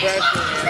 pressure